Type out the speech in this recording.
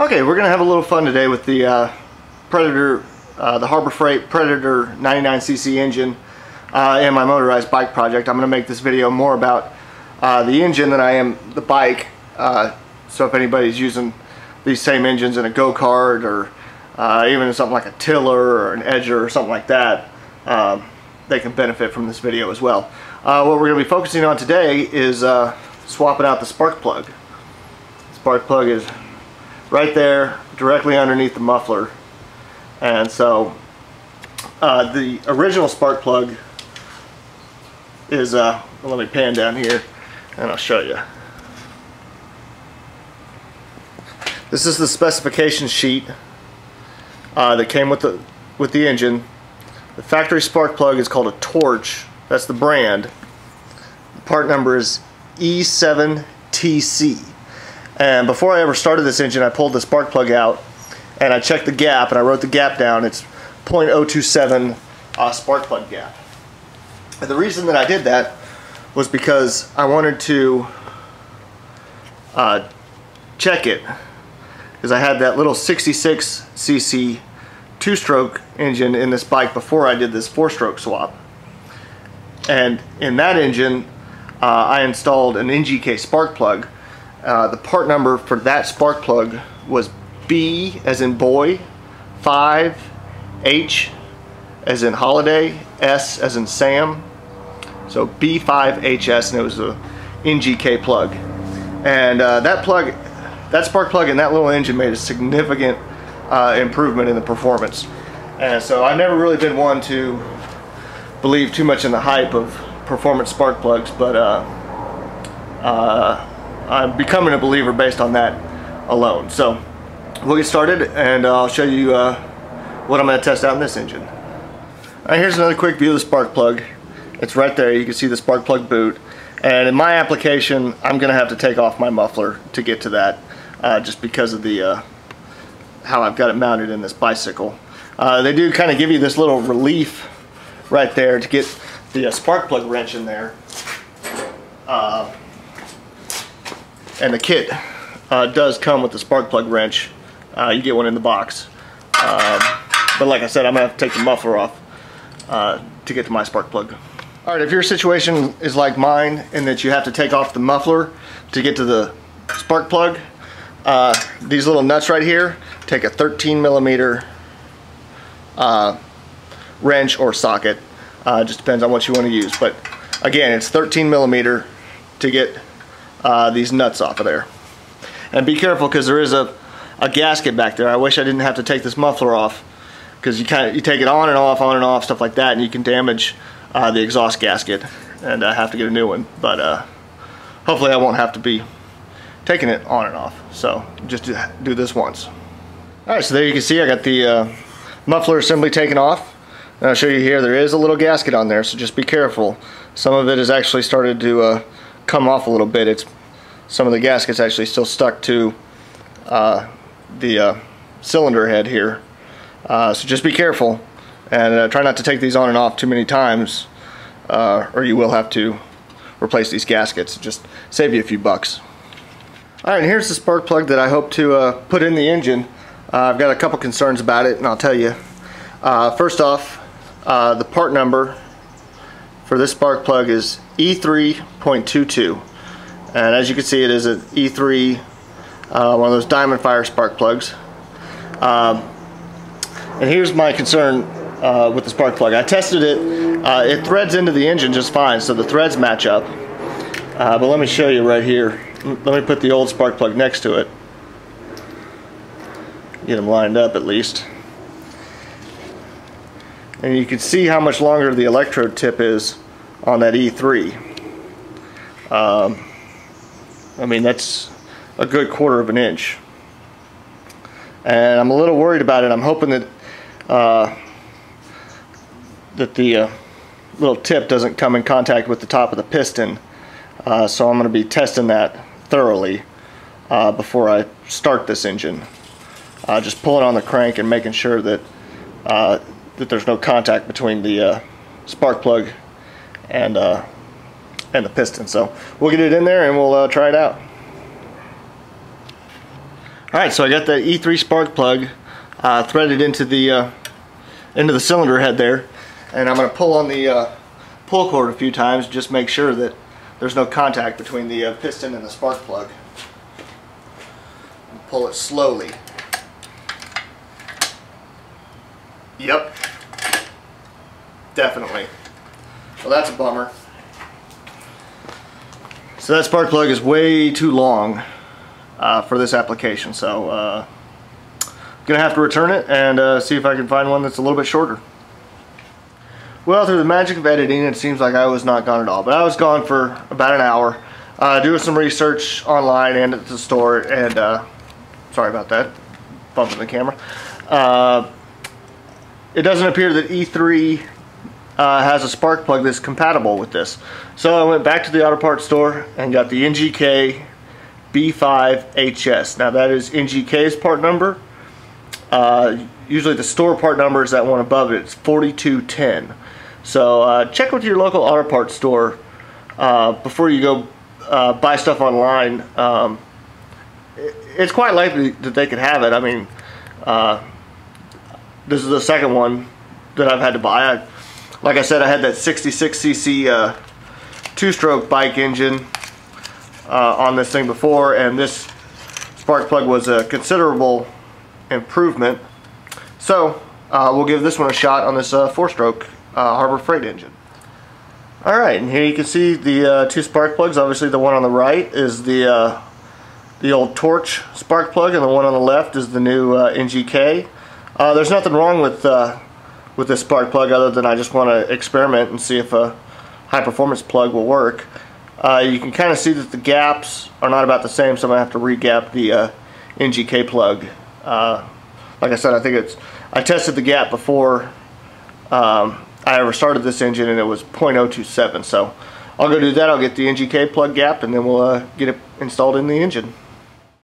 Okay, we're gonna have a little fun today with the uh, Predator, uh, the Harbor Freight Predator 99cc engine uh, in my motorized bike project. I'm gonna make this video more about uh, the engine than I am the bike. Uh, so if anybody's using these same engines in a go-kart or uh, even something like a tiller or an edger or something like that, um, they can benefit from this video as well. What we're gonna be focusing on today is swapping out the spark plug. Spark plug is right there directly underneath the muffler. And so uh, the original spark plug is uh, let me pan down here and I'll show you. This is the specification sheet uh, that came with the with the engine. The factory spark plug is called a torch. That's the brand. The part number is E7TC and before I ever started this engine, I pulled the spark plug out and I checked the gap and I wrote the gap down. It's 0.027 uh, spark plug gap. And the reason that I did that was because I wanted to uh, check it because I had that little 66cc two-stroke engine in this bike before I did this four-stroke swap. And in that engine, uh, I installed an NGK spark plug uh, the part number for that spark plug was B as in boy, 5, H as in holiday, S as in Sam. So B5HS and it was a NGK plug. And uh, that plug, that spark plug in that little engine made a significant uh, improvement in the performance. And so I've never really been one to believe too much in the hype of performance spark plugs, but uh, uh I'm becoming a believer based on that alone. So we'll get started and I'll show you uh, what I'm going to test out in this engine. All right, here's another quick view of the spark plug. It's right there. You can see the spark plug boot. And in my application, I'm going to have to take off my muffler to get to that uh, just because of the uh, how I've got it mounted in this bicycle. Uh, they do kind of give you this little relief right there to get the uh, spark plug wrench in there. Uh, and the kit uh, does come with the spark plug wrench. Uh, you get one in the box. Um, but like I said, I'm gonna have to take the muffler off uh, to get to my spark plug. All right, if your situation is like mine in that you have to take off the muffler to get to the spark plug, uh, these little nuts right here take a 13 millimeter uh, wrench or socket. Uh, just depends on what you want to use. But again, it's 13 millimeter to get uh, these nuts off of there. And be careful because there is a, a gasket back there. I wish I didn't have to take this muffler off because you kind of you take it on and off, on and off, stuff like that, and you can damage uh, the exhaust gasket and uh, have to get a new one. But uh, hopefully I won't have to be taking it on and off. So just do this once. All right, so there you can see I got the uh, muffler assembly taken off. And I'll show you here, there is a little gasket on there, so just be careful. Some of it has actually started to uh, come off a little bit. It's some of the gaskets actually still stuck to uh, the uh, cylinder head here. Uh, so just be careful and uh, try not to take these on and off too many times uh, or you will have to replace these gaskets. Just save you a few bucks. Alright, here's the spark plug that I hope to uh, put in the engine. I've got a couple concerns about it and I'll tell you. first off, the part number for this spark plug is E3.22 and as you can see it is an E3 uh, one of those diamond fire spark plugs. Um, and here's my concern uh, with the spark plug. I tested it uh, it threads into the engine just fine so the threads match up. Uh, but let me show you right here. Let me put the old spark plug next to it. Get them lined up at least. And you can see how much longer the electrode tip is on that E3. Um, I mean, that's a good quarter of an inch. And I'm a little worried about it. I'm hoping that uh, that the uh, little tip doesn't come in contact with the top of the piston. Uh, so I'm going to be testing that thoroughly uh, before I start this engine. Uh, just pulling on the crank and making sure that uh, that there's no contact between the spark plug and uh, and the piston. So we'll get it in there and we'll uh, try it out. All right, so I got the E3 spark plug uh, threaded into the uh, into the cylinder head there, and I'm going to pull on the uh, pull cord a few times, just make sure that there's no contact between the uh, piston and the spark plug. Pull it slowly. Yep. Definitely. Well, that's a bummer. So that spark plug is way too long uh, for this application. So uh, I'm gonna have to return it and uh, see if I can find one that's a little bit shorter. Well, through the magic of editing, it seems like I was not gone at all. But I was gone for about an hour, uh, doing some research online and at the store. And uh, sorry about that, bumping the camera. Uh, it doesn't appear that E3 uh, has a spark plug that's compatible with this. So I went back to the auto parts store and got the NGK B5HS. Now that is NGK's part number. Uh, usually the store part number is that one above it. It's 4210. So uh, check with your local auto parts store uh, before you go uh, buy stuff online. Um, it's quite likely that they could have it. I mean, uh, this is the second one that I've had to buy. I, like I said, I had that 66cc uh, two-stroke bike engine uh, on this thing before, and this spark plug was a considerable improvement. So uh, we'll give this one a shot on this uh, four-stroke uh, Harbor Freight engine. Alright, and here you can see the uh, two spark plugs. Obviously the one on the right is the the old Torch spark plug, and the one on the left is the new NGK. there's nothing wrong with with this spark plug other than I just want to experiment and see if a high performance plug will work. Uh, you can kind of see that the gaps are not about the same so I'm going to have to re-gap the uh, NGK plug. Uh, like I said I think it's I tested the gap before um, I ever started this engine and it was 0.027 so I'll go do that I'll get the NGK plug gapped and then we'll uh, get it installed in the engine.